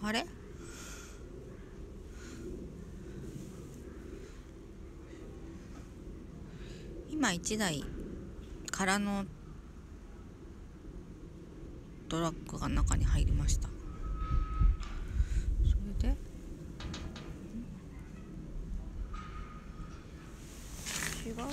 あれ？今1台空のトラックが中に入りました。それで？違う方は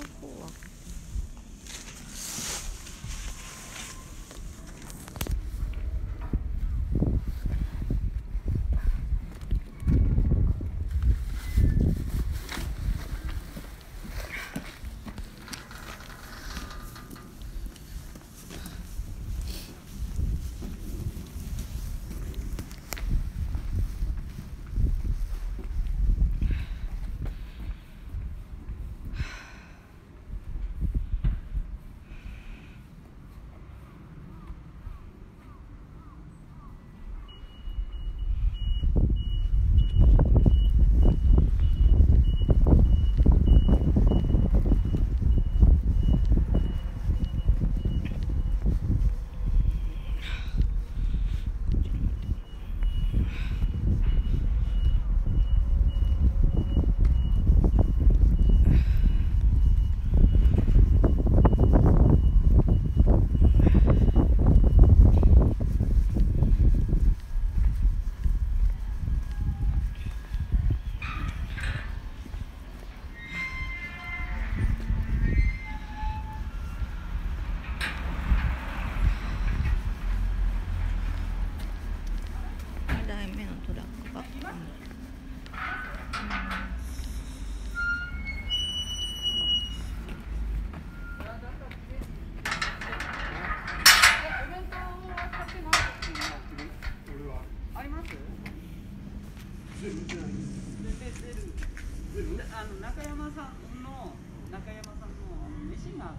2台目のトラックが、お弁当は買ってない俺はあります全然ないでで出るあの中山さん。の中山さんのあの飯が